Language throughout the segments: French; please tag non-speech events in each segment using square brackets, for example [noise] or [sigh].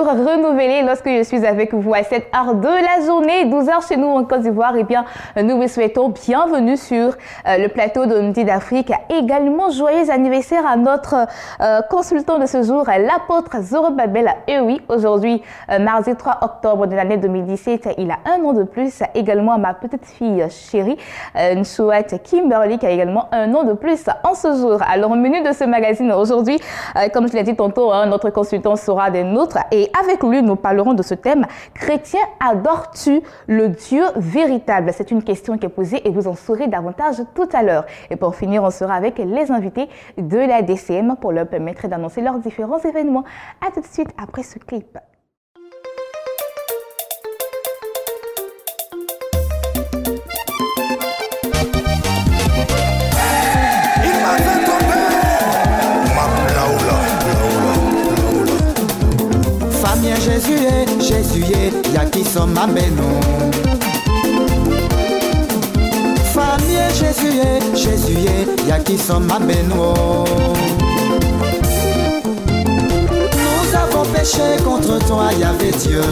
toujours renouvelée lorsque je suis avec vous à cette heure de la journée, 12h chez nous en Côte d'Ivoire. Et bien, nous vous souhaitons bienvenue sur euh, le plateau de Midi d'Afrique. Également, joyeux anniversaire à notre euh, consultant de ce jour, l'apôtre Zorobabel. Et oui, aujourd'hui, euh, mardi 3 octobre de l'année 2017, il a un an de plus. Également, ma petite fille chérie, Nchouette Kimberly, qui a également un an de plus en ce jour. Alors, au menu de ce magazine aujourd'hui, comme je l'ai dit tantôt, hein, notre consultant sera des nôtres. Et avec lui, nous parlerons de ce thème. Chrétien, adores-tu le Dieu véritable? C'est une question qui est posée et vous en saurez davantage tout à l'heure. Et pour finir, on sera avec les invités de la DCM pour leur permettre d'annoncer leurs différents événements. A tout de suite après ce clip. Jésus est, Jésus est, y'a qui sont ma nous. Famille Jésus est, Jésus est, y'a qui sont ma nous. Avons péché contre toi, Yahvé Dieu.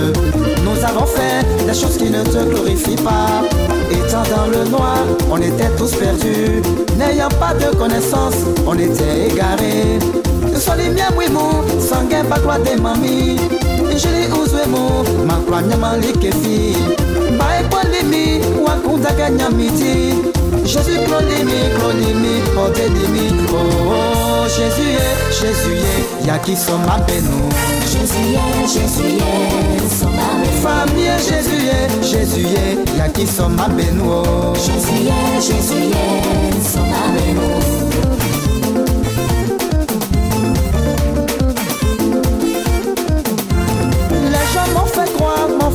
Nous avons fait des choses qui ne te glorifient pas. Étant dans le noir, on était tous perdus. N'ayant pas de connaissance, on était égarés. Sois les miens, oui, mon, sanguin, mamies jeli uzwemo makwa nyama likefi bae kwalimi wakundaga nyamiti. Jésus Oh, Jésus est, y'a qui sont ma nous Jésus est, Jésus sont ma Famille Jésus est, Jésus nous Jésus Jésus est, sont ma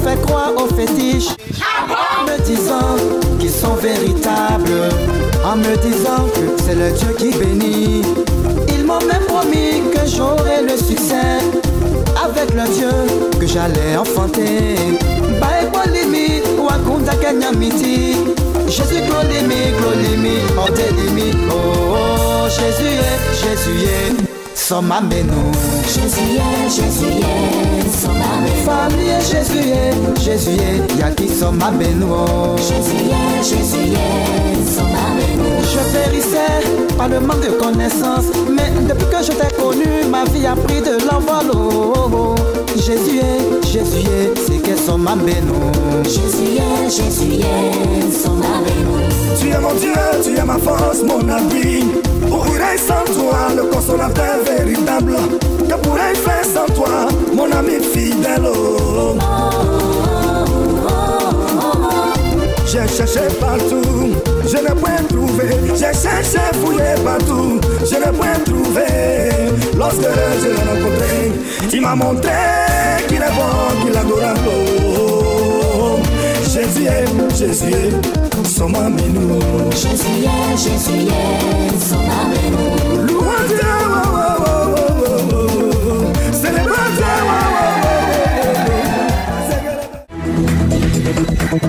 fait croire aux fétiches En me disant qu'ils sont véritables. En me disant que c'est le Dieu qui bénit. Ils m'ont même promis que j'aurais le succès Avec le Dieu que j'allais enfanter. Baekwalimi, wakunda kenyamiti Jésus glolimi, glolimi, ordelimi Oh, oh, Jésus est, Jésus est Somameno. Jésus est, Jésus est. Famille Jésus est, Jésus est, y'a qui Somameno. Jésus est, Jésus est, Somameno. Je périssais par le manque de connaissances, mais depuis que je t'ai connu, ma vie a pris de l'envol. Oh, oh, oh. Jésus est, Jésus est, c'est que Somameno. Jésus est, Jésus est, Somameno. Tu es mon Dieu, tu es ma force, mon abri. Où irais sans toi, le consolateur véritable Que pourrais-je faire sans toi, mon ami fidèle J'ai cherché partout, je n'ai point trouvé. J'ai cherché, fouillé partout, je n'ai point trouvé. Lorsque je l'ai rencontré, il m'a montré qu'il est bon, qu'il adorable. Jésus est, Jésus est, son ami nous. Jésus est, Jésus est, son ami nous. Et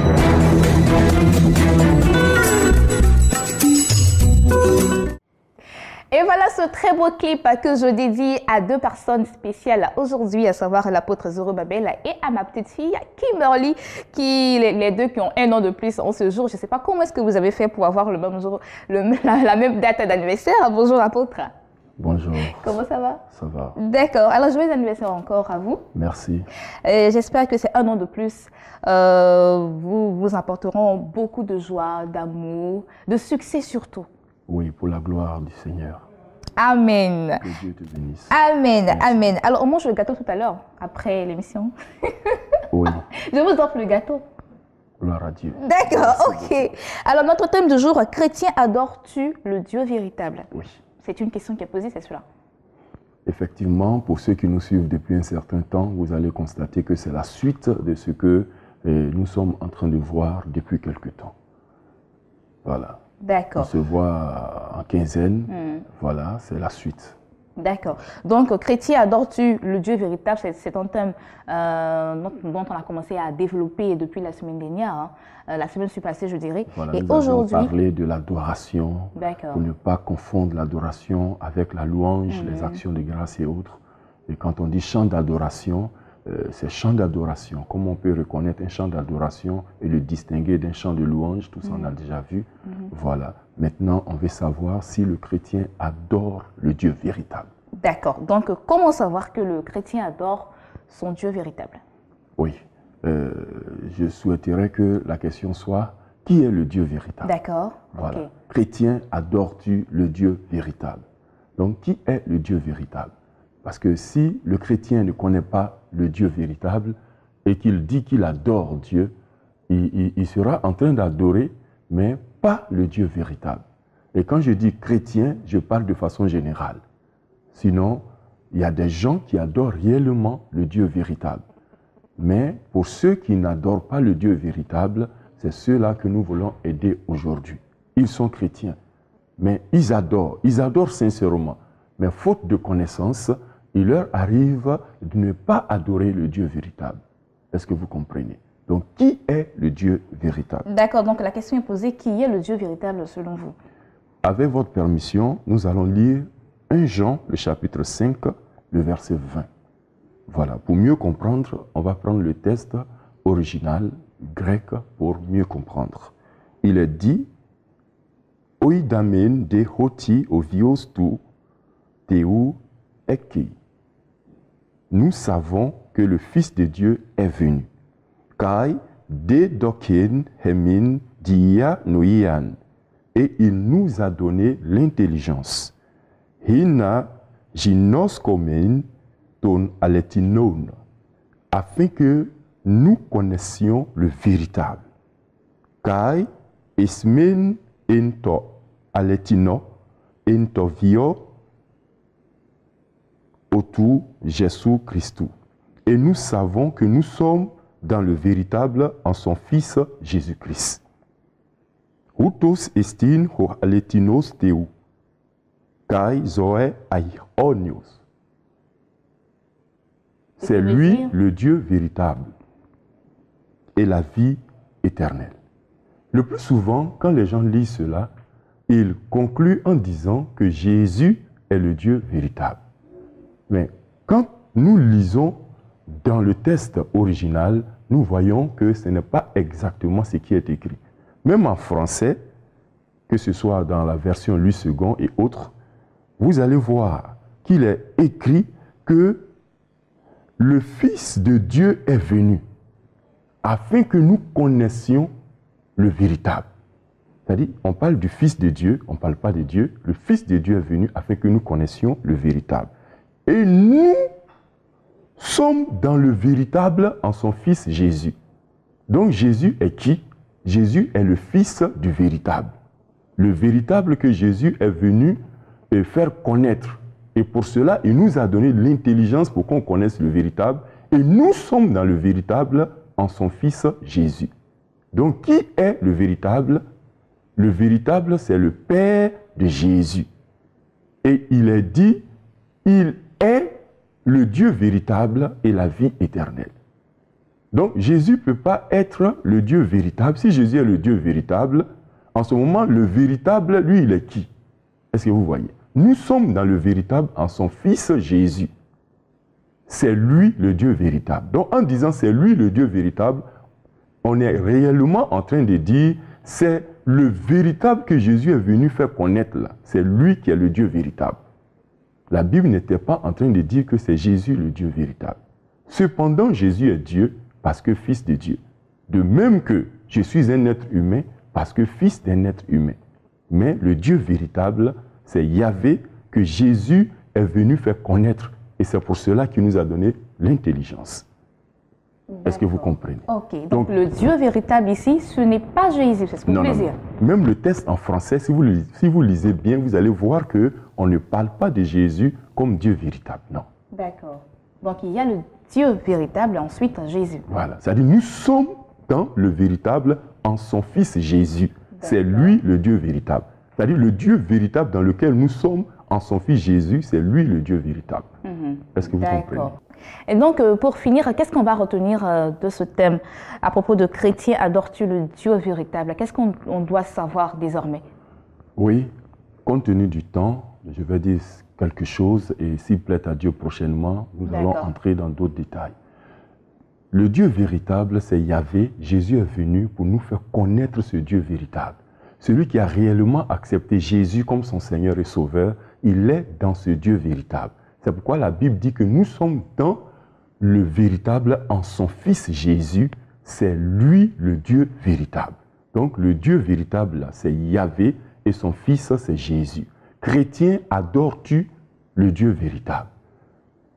voilà ce très beau clip que je dédie à deux personnes spéciales aujourd'hui, à savoir l'apôtre Zorobabel et à ma petite fille Kimberly, qui les, deux qui ont un an de plus en ce jour. Je ne sais pas comment est-ce que vous avez fait pour avoir le même jour, [laughs] la, même date d'anniversaire. Bonjour apôtre. Bonjour. Comment ça va? Ça va. D'accord. Alors, joyeux anniversaire encore à vous. Merci. J'espère que c'est un an de plus euh, vous vous apporteront beaucoup de joie, d'amour, de succès surtout. Oui, pour la gloire du Seigneur. Amen. Que Dieu te bénisse. Amen, amen. Alors, on mange le gâteau tout à l'heure, après l'émission. Oui. [laughs] Je vous offre le gâteau. Gloire à Dieu. D'accord, ok. Alors, notre thème du jour, chrétien, adores-tu le Dieu véritable? Oui. C'est une question qui est posée, c'est cela. Effectivement, pour ceux qui nous suivent depuis un certain temps, vous allez constater que c'est la suite de ce que eh, nous sommes en train de voir depuis quelque temps. Voilà. On D'accord. se voit en quinzaine. Hmm. Voilà, c'est la suite. D'accord. Donc, chrétien, adores-tu le Dieu véritable? C'est- un thème euh, dont, dont on a commencé à développer depuis la semaine dernière, hein. Euh, la semaine passée, je dirais. Voilà, Et aujourd'hui, parlé de l'adoration, D'accord. pour ne pas confondre l'adoration avec la louange, Mhm. les actions de grâce et autres. Et quand on dit chant d'adoration, ces chants d'adoration, comment on peut reconnaître un chant d'adoration et le distinguer d'un chant de louange, tout ça on a déjà vu. Voilà. Maintenant, on veut savoir si le chrétien adore le Dieu véritable. D'accord. Donc, comment savoir que le chrétien adore son Dieu véritable? Oui. Euh, je souhaiterais que la question soit qui est le Dieu véritable? D'accord. Voilà. Chrétien, adores-tu le Dieu véritable? Donc, qui est le Dieu véritable? Parce que si le chrétien ne connaît pas le Dieu véritable et qu'il dit qu'il adore Dieu, il, sera en train d'adorer, mais pas le Dieu véritable. Et quand je dis chrétien, je parle de façon générale. Sinon, il y a des gens qui adorent réellement le Dieu véritable. Mais pour ceux qui n'adorent pas le Dieu véritable, c'est ceux-là que nous voulons aider aujourd'hui. Ils sont chrétiens, mais ils adorent, ils adorent sincèrement. Mais faute de connaissance, il leur arrive de ne pas adorer le Dieu véritable. Est-ce que vous comprenez? Donc, qui est le Dieu véritable? D'accord. Donc, la question est posée qui est le Dieu véritable selon vous? Avec votre permission, nous allons lire 1 Jean, le chapitre 5, le verset 20. Voilà, pour mieux comprendre, on va prendre le texte original grec pour mieux comprendre. Il est dit Oidamen de hoti ovios tu teu eki. Nous savons que le Fils de Dieu est venu. Kai de doken hemin dia noian. Et il nous a donné l'intelligence. Hina ginoskomen ton aletinon. Afin que nous connaissions le véritable. Kai ismen into aletino into vio autour Jésus Christ. Et nous savons que nous sommes dans le véritable en son Fils Jésus-Christ. Hutos estin ho aletinos teu, kai zoe aionios. C'est lui le Dieu véritable et la vie éternelle. Le plus souvent, quand les gens lisent cela, ils concluent en disant que Jésus est le Dieu véritable. Mais quand nous lisons dans le texte original, nous voyons que ce n'est pas exactement ce qui est écrit. Même en français, que ce soit dans la version Louis II et autres, vous allez voir qu'il est écrit que le Fils de Dieu est venu afin que nous connaissions le véritable. C'est-à-dire, on parle du Fils de Dieu, on ne parle pas de Dieu. Le Fils de Dieu est venu afin que nous connaissions le véritable. Et nous sommes dans le véritable en son Fils Jésus. Donc Jésus est qui? Jésus est le Fils du véritable. Le véritable que Jésus est venu faire connaître. Et pour cela, il nous a donné l'intelligence pour qu'on connaisse le véritable. Et nous sommes dans le véritable en son Fils Jésus. Donc qui est le véritable? Le véritable, c'est le Père de Jésus. Et il est dit, il est le Dieu véritable et la vie éternelle. Donc Jésus ne peut pas être le Dieu véritable. Si Jésus est le Dieu véritable, en ce moment, le véritable, lui, il est qui? Est-ce que vous voyez? Nous sommes dans le véritable en son Fils Jésus. C'est lui le Dieu véritable. Donc en disant c'est lui le Dieu véritable, on est réellement en train de dire c'est le véritable que Jésus est venu faire connaître là. C'est lui qui est le Dieu véritable. La Bible n'était pas en train de dire que c'est Jésus le Dieu véritable. Cependant, Jésus est Dieu parce que fils de Dieu. De même que je suis un être humain parce que fils d'un être humain. Mais le Dieu véritable, c'est Yahvé que Jésus est venu faire connaître. Et c'est pour cela qu'il nous a donné l'intelligence. Est-ce que vous comprenez? Ok, donc, Donc- le Dieu véritable ici, ce n'est pas Jésus, c'est ce que vous voulez non, dire. Même le texte en français, si vous, si vous lisez bien, vous allez voir que on ne parle pas de Jésus comme Dieu véritable. Non. D'accord. Donc il y a le Dieu véritable ensuite Jésus. Voilà. C'est-à-dire, nous sommes dans le véritable en son Fils Jésus. C'est lui le Dieu véritable. C'est-à-dire, le Dieu véritable dans lequel nous sommes en son Fils Jésus, c'est lui le Dieu véritable. Est-ce que vous comprenez? Et donc, euh, pour finir, qu'est-ce qu'on va retenir euh, de ce thème à propos de chrétien adore-tu le Dieu véritable? Qu'est-ce qu'on on doit savoir désormais? Oui, compte tenu du temps, je vais dire quelque chose et s'il plaît à Dieu prochainement, nous allons entrer dans d'autres détails. Le Dieu véritable, c'est Yahvé. Jésus est venu pour nous faire connaître ce Dieu véritable. Celui qui a réellement accepté Jésus comme son Seigneur et Sauveur, il est dans ce Dieu véritable. C'est pourquoi la Bible dit que nous sommes dans le véritable en son Fils Jésus. C'est lui le Dieu véritable. Donc le Dieu véritable, c'est Yahvé et son Fils, c'est Jésus. Chrétien, adores-tu le Dieu véritable?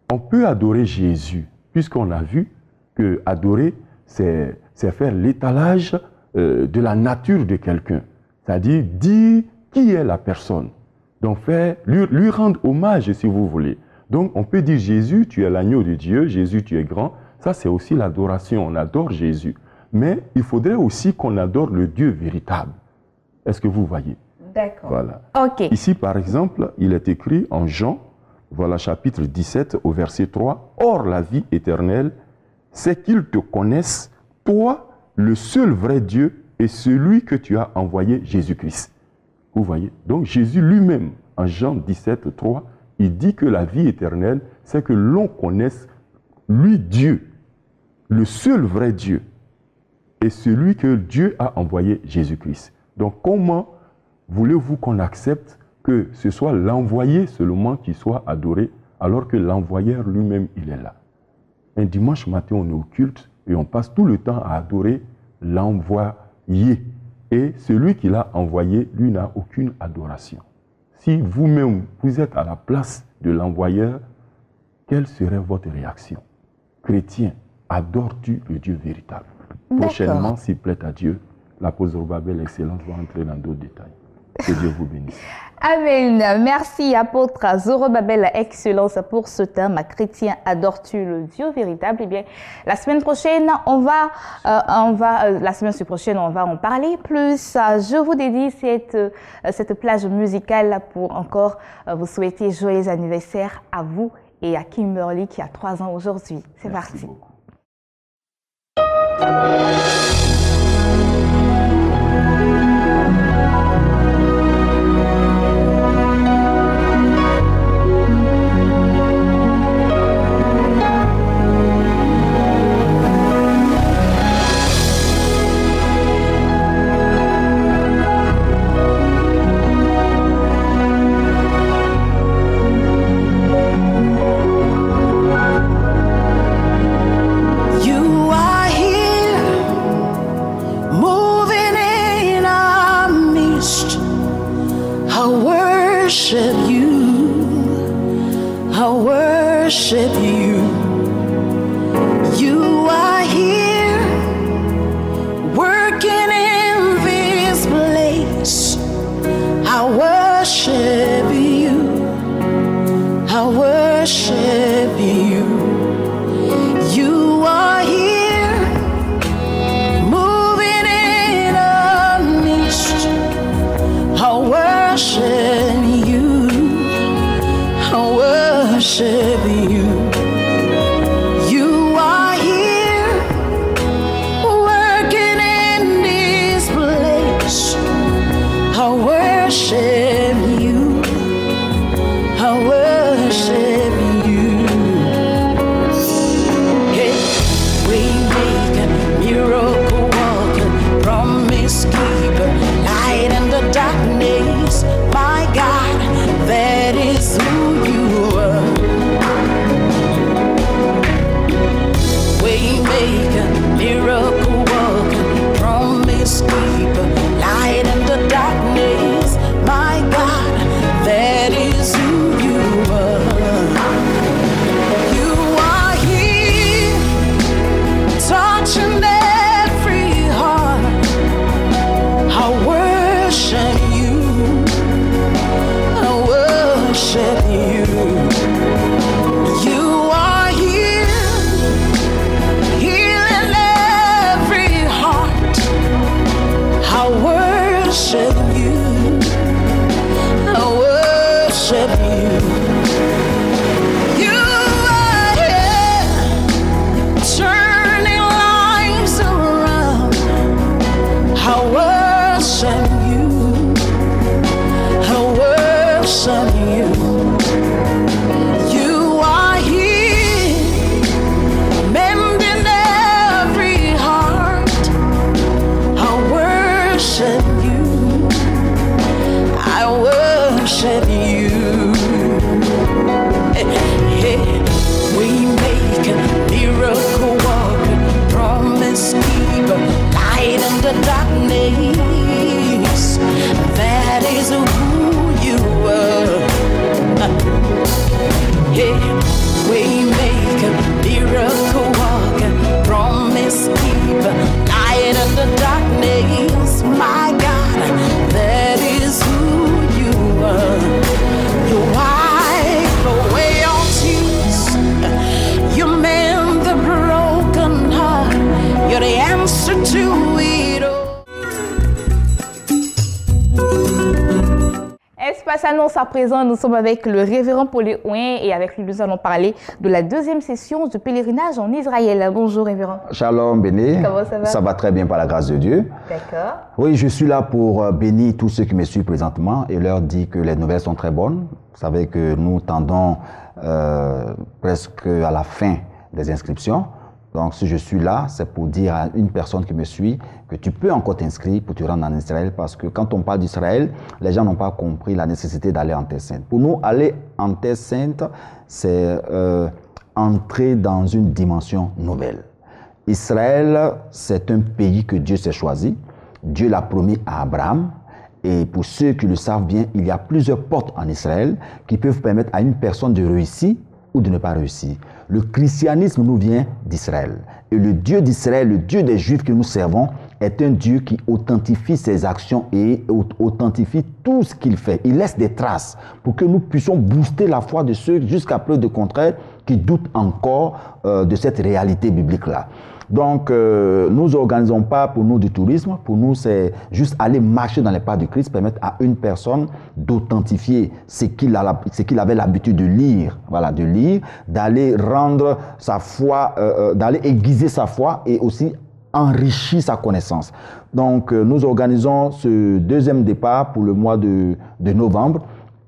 On peut adorer Jésus, puisqu'on a vu que adorer, c'est faire l'étalage euh, de la nature de quelqu'un. C'est-à-dire dire qui est la personne. Donc faire, lui, lui rendre hommage, si vous voulez. Donc on peut dire Jésus, tu es l'agneau de Dieu, Jésus, tu es grand. Ça, c'est aussi l'adoration. On adore Jésus. Mais il faudrait aussi qu'on adore le Dieu véritable. Est-ce que vous voyez? D'accord. Voilà. Ok. Ici, par exemple, il est écrit en Jean, voilà chapitre 17 au verset 3, Or la vie éternelle, c'est qu'ils te connaissent, toi, le seul vrai Dieu, et celui que tu as envoyé, Jésus-Christ. Vous voyez? Donc Jésus lui-même, en Jean 17, 3, il dit que la vie éternelle, c'est que l'on connaisse lui, Dieu, le seul vrai Dieu, et celui que Dieu a envoyé, Jésus-Christ. Donc comment voulez-vous qu'on accepte que ce soit l'envoyé seulement qui soit adoré, alors que l'envoyeur lui-même, il est là? Un dimanche matin, on est au culte et on passe tout le temps à adorer l'envoyé. Et celui qui l'a envoyé, lui, n'a aucune adoration. Si vous-même, vous êtes à la place de l'envoyeur, quelle serait votre réaction? Chrétien, adores-tu le Dieu véritable? Prochainement, s'il plaît à Dieu, l'apôtre Babel Excellence va entrer dans d'autres détails. Que Dieu vous bénisse. Amen. Merci, apôtre Zorobabel Excellence, pour ce thème. Chrétien, adores-tu le Dieu véritable? Eh bien, la semaine prochaine, on va, euh, on va, euh, la semaine prochaine, on va en parler plus. Je vous dédie cette, euh, cette plage musicale pour encore vous souhaiter joyeux anniversaire à vous et à Kimberly qui a trois ans aujourd'hui. C'est parti. beaucoup. on you. You are here, mending every heart. I worship you. I worship you. We make a miracle walk, promise keeper, light in the darkness. That is Yeah, Waymaker, miracle worker, promise Espace Annonce à présent, nous sommes avec le révérend Paulé Ouin et avec lui nous allons parler de la deuxième session du pèlerinage en Israël. Bonjour révérend. Shalom, béni. Comment ça va? Ça va très bien par la grâce de Dieu. D'accord. Oui, je suis là pour euh, bénir tous ceux qui me suivent présentement et leur dire que les nouvelles sont très bonnes. Vous savez que nous tendons euh, presque à la fin des inscriptions. Donc, si je suis là, c'est pour dire à une personne qui me suit que tu peux encore t'inscrire pour te rendre en Israël parce que quand on parle d'Israël, les gens n'ont pas compris la nécessité d'aller en Terre Sainte. Pour nous, aller en Terre Sainte, c'est euh, entrer dans une dimension nouvelle. Israël, c'est un pays que Dieu s'est choisi. Dieu l'a promis à Abraham. Et pour ceux qui le savent bien, il y a plusieurs portes en Israël qui peuvent permettre à une personne de réussir ou de ne pas réussir. Le christianisme nous vient d'Israël. Et le Dieu d'Israël, le Dieu des Juifs que nous servons, est un Dieu qui authentifie ses actions et au- authentifie tout ce qu'il fait. Il laisse des traces pour que nous puissions booster la foi de ceux, jusqu'à preuve de contraire, qui doutent encore euh, de cette réalité biblique-là. Donc, euh, nous organisons pas pour nous du tourisme. Pour nous, c'est juste aller marcher dans les pas du Christ, permettre à une personne d'authentifier ce qu'il avait l'habitude de lire, voilà, de lire, d'aller rendre sa foi, euh, euh, d'aller aiguiser sa foi et aussi enrichir sa connaissance. Donc, nous organisons ce deuxième départ pour le mois de, novembre.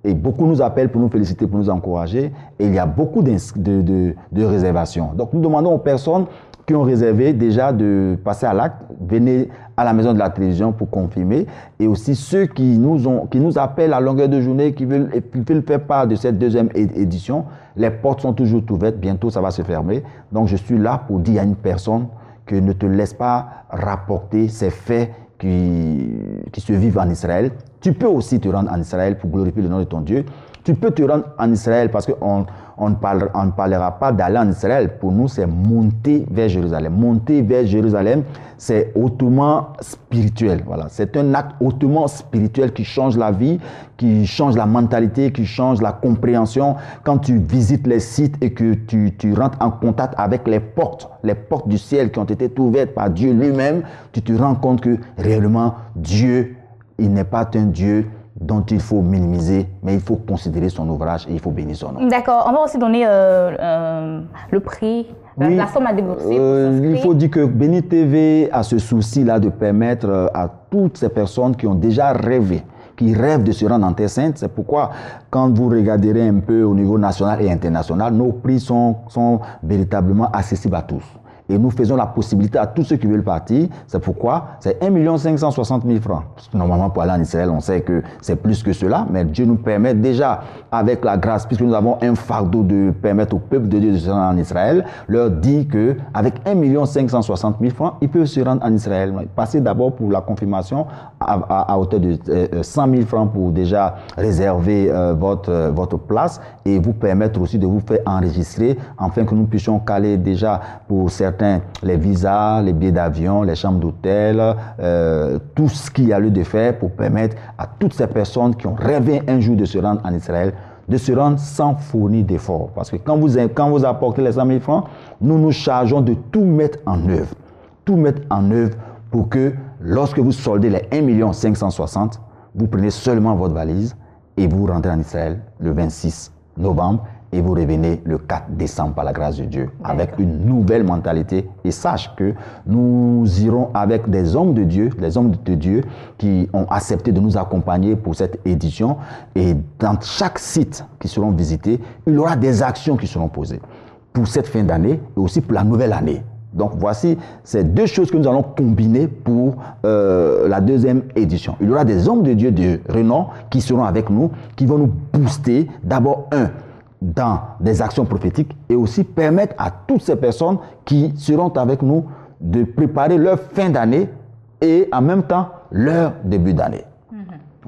Et beaucoup nous appellent pour nous féliciter, pour nous encourager. Et il y a beaucoup de réservations. Donc nous demandons aux personnes qui ont réservé déjà de passer à l'acte, venez à la maison de la télévision pour confirmer. Et aussi ceux qui nous, ont, qui nous appellent à longueur de journée, qui veulent, qui veulent faire part de cette deuxième édition, les portes sont toujours ouvertes. Bientôt, ça va se fermer. Donc je suis là pour dire à une personne que ne te laisse pas rapporter ces faits qui, qui se vivent en Israël. Tu peux aussi te rendre en Israël pour glorifier le nom de ton Dieu. Tu peux te rendre en Israël parce qu'on on ne, ne parlera pas d'aller en Israël. Pour nous, c'est monter vers Jérusalem. Monter vers Jérusalem, c'est hautement spirituel. Voilà. C'est un acte hautement spirituel qui change la vie, qui change la mentalité, qui change la compréhension. Quand tu visites les sites et que tu, tu rentres en contact avec les portes, les portes du ciel qui ont été ouvertes par Dieu lui-même, tu te rends compte que réellement Dieu, il n'est pas un Dieu dont il faut minimiser, mais il faut considérer son ouvrage et il faut bénir son nom. D'accord. On va aussi donner euh, euh, le prix, la, Oui. la somme à débourser. Euh, il faut dire que Béni TV a ce souci-là de permettre à toutes ces personnes qui ont déjà rêvé, qui rêvent de se rendre en Terre Sainte. C'est pourquoi, quand vous regarderez un peu au niveau national et international, nos prix sont, sont véritablement accessibles à tous. Et nous faisons la possibilité à tous ceux qui veulent partir. C'est pourquoi c'est 1 560 000 francs. Normalement, pour aller en Israël, on sait que c'est plus que cela. Mais Dieu nous permet déjà, avec la grâce, puisque nous avons un fardeau de permettre au peuple de Dieu de se rendre en Israël, leur dit que avec 1 560 000 francs, ils peuvent se rendre en Israël. Passez d'abord pour la confirmation à, hauteur de euh, 100 000 francs pour déjà réserver euh, votre, euh, votre place et vous permettre aussi de vous faire enregistrer afin que nous puissions caler déjà pour certains les visas, les billets d'avion, les chambres d'hôtel, euh, tout ce qu'il y a lieu de faire pour permettre à toutes ces personnes qui ont rêvé un jour de se rendre en Israël de se rendre sans fournir d'efforts. Parce que quand vous, quand vous apportez les 100 000 francs, nous nous chargeons de tout mettre en œuvre. Tout mettre en œuvre pour que lorsque vous soldez les 1 560, vous prenez seulement votre valise et vous rentrez en Israël le 26 novembre et vous revenez le 4 décembre par la grâce de Dieu avec une nouvelle mentalité. Et sache que nous irons avec des hommes de Dieu, des hommes de Dieu qui ont accepté de nous accompagner pour cette édition. Et dans chaque site qui seront visités, il y aura des actions qui seront posées pour cette fin d'année et aussi pour la nouvelle année. Donc voici ces deux choses que nous allons combiner pour euh, la deuxième édition. Il y aura des hommes de Dieu de renom qui seront avec nous, qui vont nous booster d'abord un dans des actions prophétiques et aussi permettre à toutes ces personnes qui seront avec nous de préparer leur fin d'année et en même temps leur début d'année.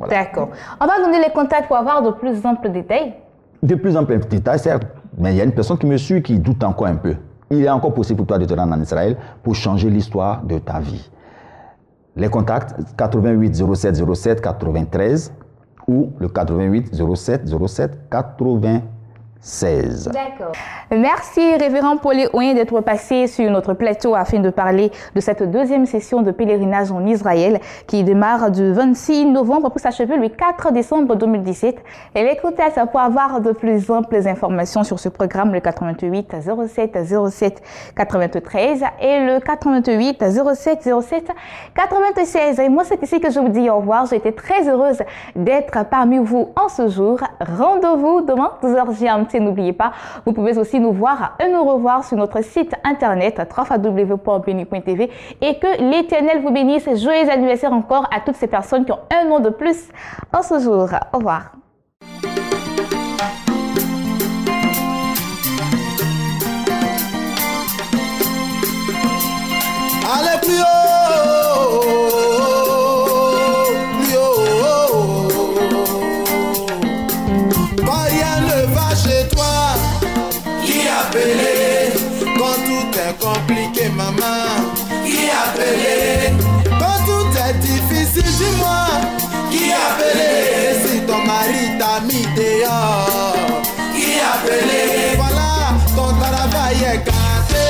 D'accord. On va donner les contacts pour avoir de plus amples détails. De plus de détails, certes, mais il y a une personne qui me suit qui doute encore un peu. Il est encore possible pour toi de te rendre en Israël pour changer l'histoire de ta vie. Les contacts 88 07 07 93 ou le 88 07 07 96. D'accord. Merci, révérend Paul Ouin, d'être passé sur notre plateau afin de parler de cette deuxième session de pèlerinage en Israël qui démarre du 26 novembre pour s'achever le 4 décembre 2017. Et les contacts pour avoir de plus amples informations sur ce programme, le 88 07 07 93 et le 88 07 07 96. Et moi, c'est ici que je vous dis au revoir. J'ai été très heureuse d'être parmi vous en ce jour. Rendez-vous demain, 12h N'oubliez pas, vous pouvez aussi nous voir et nous revoir sur notre site internet www.beni.tv et que l'Éternel vous bénisse. Joyeux anniversaire encore à toutes ces personnes qui ont un an de plus en ce jour. Au revoir. Mis dehors, qui appeler Voilà, ton travail est gâté,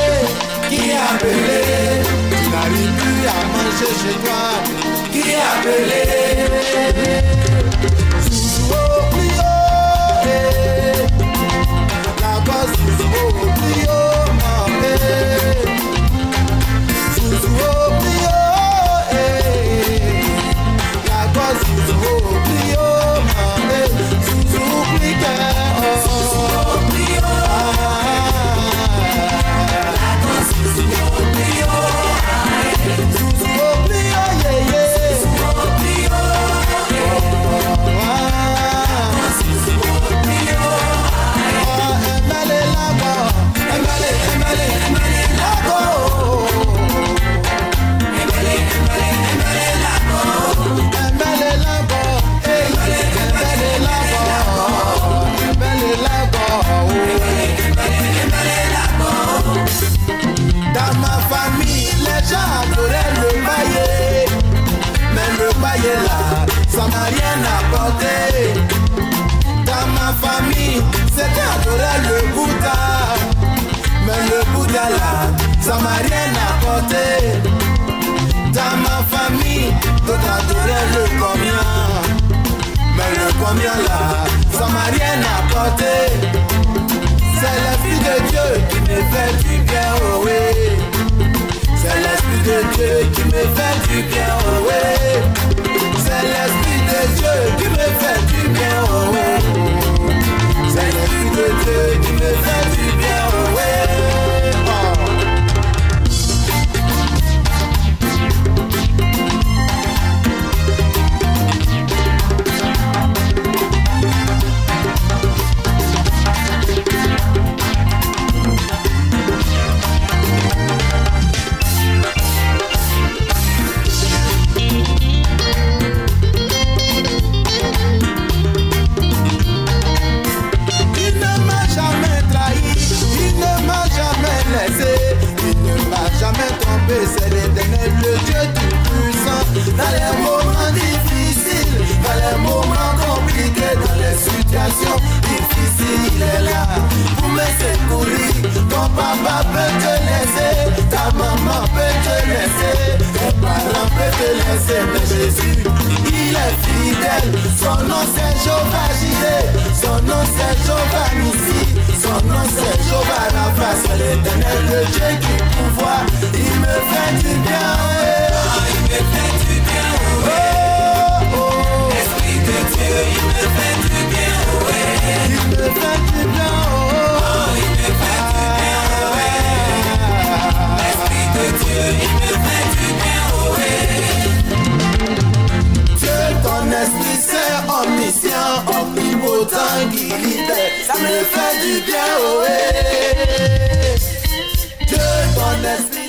qui appeler Tu n'arrives plus à manger chez toi, qui ça m'a rien apporté. Dans ma famille, d'autres adoraient le combien? Mais le combien là, ça m'a rien apporté. C'est l'Esprit de Dieu qui me fait du bien, oh oui. C'est l'Esprit de Dieu qui me fait du bien, oh oui. C'est l'Esprit de Dieu qui me fait du bien, oh oui. C'est l'Esprit de Dieu qui me fait du bien, mais Jésus, il est fidèle. Son nom c'est Jehovah Jireh, son nom c'est Jehovah Nissi, son nom c'est Jehovah Rapha, c'est l'éternel le Dieu me fait du bien, oh ouais. Dieu, ton esprit